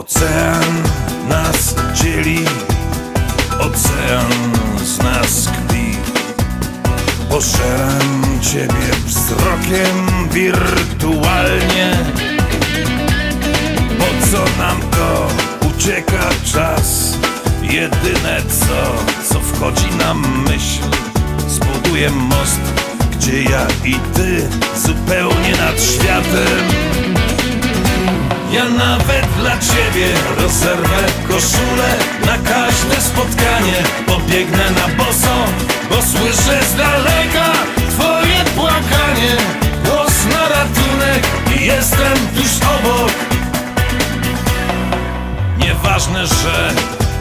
Ocean nas dzieli, ocean z nas kpi. Poszeram ciebie wzrokiem wirtualnie. Po co nam to? Ucieka czas. Jedyne co, co wchodzi nam myśl. Zbuduję most, gdzie ja i ty zupełnie nad światem ja nawet dla ciebie rozerwę koszulę Na każde spotkanie. Pobiegnę na boso Bo słyszę z daleka twoje płakanie. Głos na ratunek i jestem tuż obok. Nieważne, że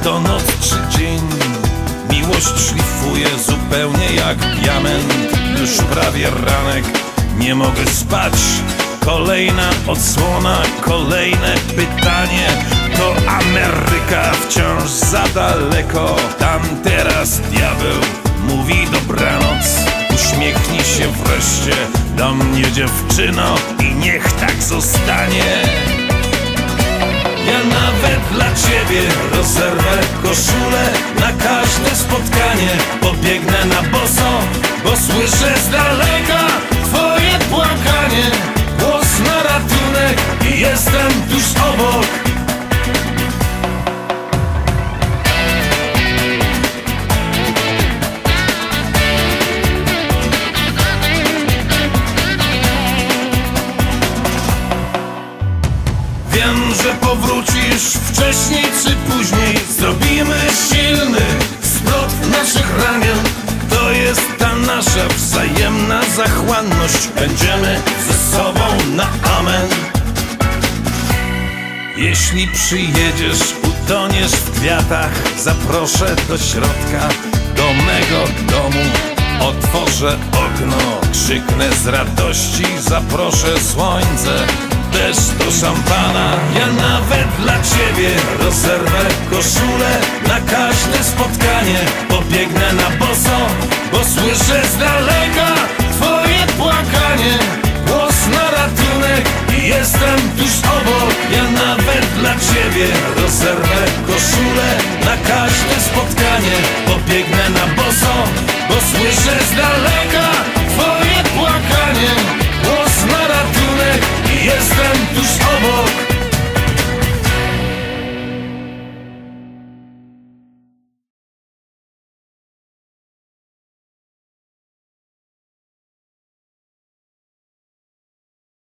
to noc czy dzień Miłość szlifuje zupełnie jak diament. Już prawie ranek, nie mogę spać Kolejna odsłona, kolejne pytanie. To Ameryka wciąż za daleko. Tam teraz diabeł mówi dobranoc. Uśmiechnij się wreszcie do mnie dziewczyno I niech tak zostanie. Ja nawet dla ciebie rozerwę koszulę. Na każde spotkanie pobiegnę na boso Bo słyszę z daleka że powrócisz wcześniej czy później. Zrobimy silny splot naszych ramion. To jest ta nasza wzajemna zachłanność. Będziemy ze sobą na amen. Jeśli przyjedziesz, utoniesz w kwiatach Zaproszę do środka, do mego domu Otworzę okno, krzyknę z radości Zaproszę słońce, deszcz do szampana. Ja nawet dla ciebie rozerwę koszulę Na każde spotkanie. Pobiegnę na boso Bo słyszę z daleka twoje płakanie. Głos na ratunek i jestem tuż obok. Ja nawet dla ciebie spotkanie. Pobiegnę na boso Bo słyszę z daleka twoje płakanie